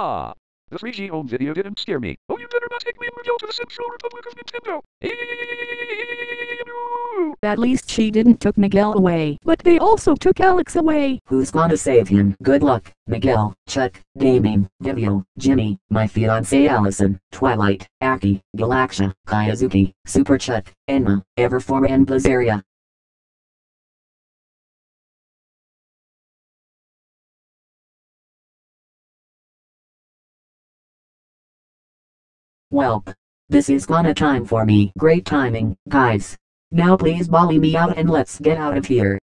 Ah. The 3G home video didn't scare me. Oh, you better not take me Miguel to the Central Republic of Nintendo. At least she didn't took Miguel away, but they also took Alex away. Who's gonna save him? Good luck, Miguel, Chuck, Gaming, Vivio, Jimmy, my fiancée Allison, Twilight, Aki, Galaxia, Kayazuki, Super Chuck, Enma, Everform and Blazaria. Welp. This is gonna time for me. Great timing, guys. Now please volley me out and let's get out of here.